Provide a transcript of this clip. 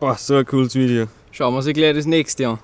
Boah, so ein cooles Video. Schauen wir uns gleich das nächste an.